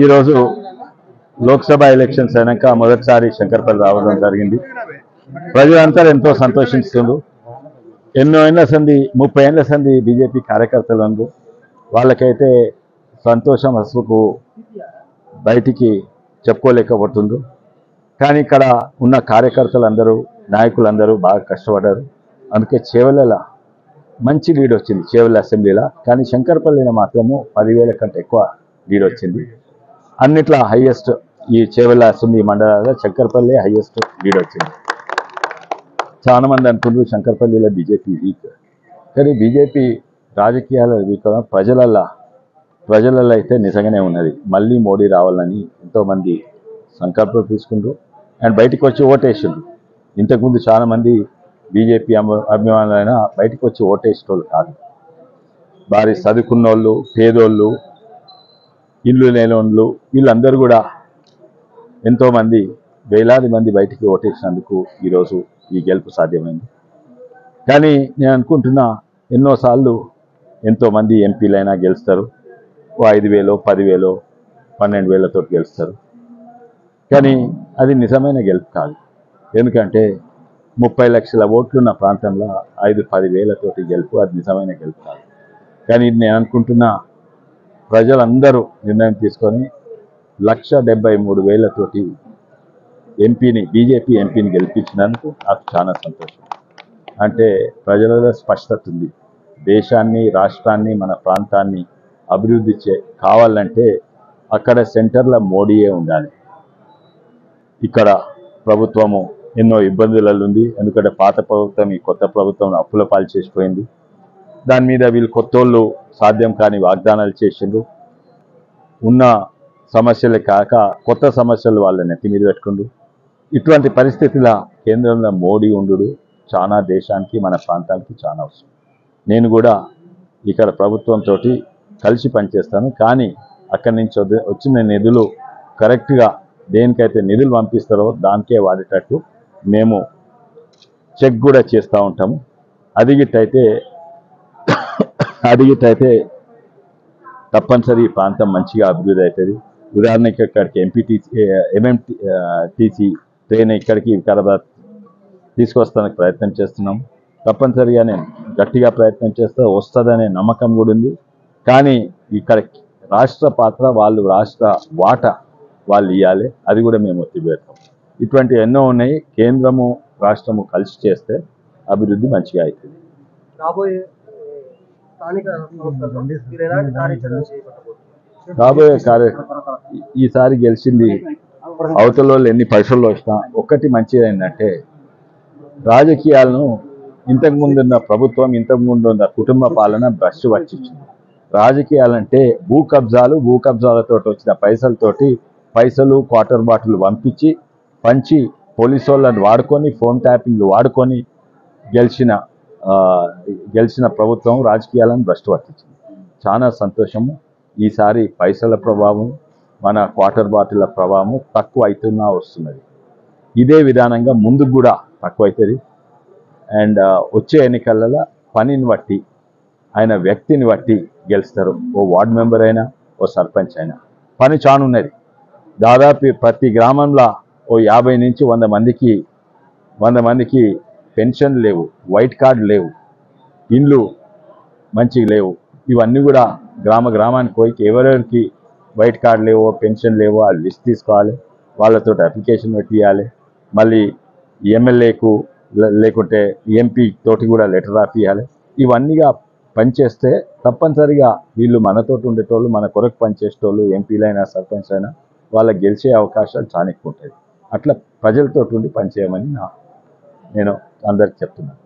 ఈరోజు లోక్సభ ఎలక్షన్స్ అయినాక మొదటిసారి శంకర్పల్లి రావడం జరిగింది. ప్రజలంతా ఎంతో సంతోషిస్తుండ్రు ఎన్నో ఏళ్ళ సంధి ముప్పై ఏళ్ళ సంధి బీజేపీ కార్యకర్తలు వాళ్ళకైతే సంతోషం అసలుకు బయటికి చెప్పుకోలేకపోతుండ్రు. కానీ ఇక్కడ ఉన్న కార్యకర్తలందరూ నాయకులందరూ బాగా కష్టపడ్డారు. అందుకే చేవెళ్ళ మంచి లీడ్ వచ్చింది చేవెళ్ళ అసెంబ్లీలో. కానీ శంకర్పల్లిలో మాత్రము పదివేల కంటే ఎక్కువ లీడ్ వచ్చింది. అన్నిట్లా హైయెస్ట్ ఈ చేవెళ్ళ అసెంబ్లీ మండలాల్లో శంకర్పల్లి హైయెస్ట్ లీడ్ వచ్చింది. చాలా మంది శంకర్పల్లిలో బీజేపీ వీక్. కానీ బీజేపీ రాజకీయాల వీక్ ప్రజలల్లా ప్రజలలో అయితే నిజంగానే ఉన్నది. మళ్ళీ మోడీ రావాలని ఎంతోమంది సంకల్పం తీసుకుండ్రు. అండ్ బయటకు వచ్చి ఓటేసిండ్రు. ఇంతకుముందు చాలామంది బీజేపీ అభిమానులైనా బయటకు వచ్చి ఓటేసేటోళ్ళు కాదు. వారి చదువుకున్నోళ్ళు పేదోళ్ళు ఇల్లు లేనోళ్ళు వీళ్ళందరూ కూడా ఎంతోమంది వేలాది మంది బయటికి ఓటేసినందుకు ఈరోజు ఈ గెలుపు సాధ్యమైంది. కానీ నేను అనుకుంటున్నా ఎన్నోసార్లు ఎంతోమంది ఎంపీలైనా గెలుస్తారు. ఓ ఐదు వేలో పదివేలో పన్నెండు వేలతో గెలుస్తారు. కానీ అది నిజమైన గెలుపు కాదు. ఎందుకంటే ముప్పై లక్షల ఓట్లున్న ప్రాంతంలో ఐదు పది వేలతోటి గెలుపు అది నిజమైన గెలుపు కాదు. కానీ నేను అనుకుంటున్నా ప్రజలందరూ నిర్ణయం తీసుకొని లక్ష డెబ్బై మూడు వేలతోటి ఎంపీని బీజేపీ ఎంపీని గెలిపించినందుకు నాకు చాలా సంతోషం. అంటే ప్రజలలో స్పష్టత ఉంది. దేశాన్ని రాష్ట్రాన్ని మన ప్రాంతాన్ని అభివృద్ధి చే కావాలంటే అక్కడ సెంటర్లో మోడీయే ఉండాలి. ఇక్కడ ప్రభుత్వము ఎన్నో ఇబ్బందులలో ఉంది ఎందుకంటే పాత ప్రభుత్వం ఈ కొత్త ప్రభుత్వం అప్పుల పాలు చేసిపోయింది. దాని మీద వీళ్ళు కొత్తోళ్ళు సాధ్యం కాని వాగ్దానాలు చేసిండ్రు. ఉన్న సమస్యలే కాక కొత్త సమస్యలు వాళ్ళ నెత్తి మీద పెట్టుకుండ్రు. ఇటువంటి పరిస్థితుల కేంద్రంలో మోడీ ఉండు చాలా దేశానికి మన ప్రాంతానికి చాలా అవసరం. నేను కూడా ఇక్కడ ప్రభుత్వంతో కలిసి పనిచేస్తాను. కానీ అక్కడి నుంచి వచ్చిన నిధులు కరెక్ట్గా దేనికైతే నిధులు పంపిస్తారో దానికే వాడేటట్టు మేము చెక్ కూడా చేస్తూ ఉంటాము. అదిగిట్టయితే అదిగిట్టయితే తప్పనిసరి ఈ ప్రాంతం మంచిగా అభివృద్ధి అవుతుంది. ఉదాహరణకి ఇక్కడికి ఎంపీటీసీ ఎంఎంటీ టీసీ ట్రైన్ ఇక్కడికి వికారాబాద్ తీసుకొస్తానికి ప్రయత్నం చేస్తున్నాం. తప్పనిసరిగా నేను గట్టిగా ప్రయత్నం చేస్తే వస్తుందనే నమ్మకం కూడా ఉంది. కానీ ఇక్కడ రాష్ట్ర పాత్ర వాళ్ళు రాష్ట్ర వాటా వాళ్ళు ఇవ్వాలి అది కూడా మేము ఒత్తిపెడతాం ఇటువంటి ఎన్నో ఉన్నాయి. కేంద్రము రాష్ట్రము కలిసి చేస్తే అభివృద్ధి మంచిగా అవుతుంది. రాబోయే రాబోయే కార్య ఈసారి గెలిచింది అవతల వాళ్ళు ఎన్ని పైసలు వచ్చినా ఒక్కటి మంచిది ఏంటంటే రాజకీయాలను ఇంతకుముందు ఉన్న ప్రభుత్వం ఇంతకు ముందు ఉన్న కుటుంబ పాలన భ్రష్ వచ్చింది రాజకీయాలంటే భూ కబ్జాలు భూ కబ్జాలతో వచ్చిన పైసలతోటి పైసలు క్వార్టర్ బాటిల్ పంపించి పంచి పోలీసు వాళ్ళని వాడుకొని ఫోన్ ట్యాపింగ్లు వాడుకొని గెలిచిన గెలిచిన ప్రభుత్వం రాజకీయాలను భ్రష్టు పట్టించింది. చాలా సంతోషము. ఈసారి పైసల ప్రభావం మన క్వార్టర్ బాటిల్ ప్రభావం తక్కువ అవుతున్నా వస్తున్నది. ఇదే విధానంగా ముందుకు కూడా తక్కువ అవుతుంది అండ్ వచ్చే ఎన్నికలలో పనిని బట్టి ఆయన వ్యక్తిని బట్టి గెలుస్తారు. ఓ వార్డ్ మెంబర్ అయినా ఓ సర్పంచ్ అయినా. పని చానున్నది దాదాపు ప్రతి గ్రామంలో ఓ యాభై నుంచి వంద మందికి వంద మందికి పెన్షన్ లేవు వైట్ కార్డు లేవు ఇండ్లు మంచి లేవు. ఇవన్నీ కూడా గ్రామ గ్రామానికి పోయి ఎవరెవరికి వైట్ కార్డు లేవో పెన్షన్ లేవో ఆ లిస్ట్ తీసుకోవాలి. వాళ్ళతో అప్లికేషన్ పెట్టియాలి. మళ్ళీ ఎమ్మెల్యేకు లేకుంటే ఎంపీ తోటి కూడా లెటర్ రాపియాలి ఇవన్నీగా పనిచేస్తే తప్పనిసరిగా వీళ్ళు మనతోటి ఉండేటోళ్ళు మన కొరకు పనిచేసేటోళ్ళు ఎంపీలైనా సర్పంచ్ అయినా వాళ్ళకి గెలిచే అవకాశాలు చాలా ఎక్కువ ఉంటాయి. అట్లా ప్రజలతో ఉండి పనిచేయమని నా నేను అందరికి చెప్తున్నాను.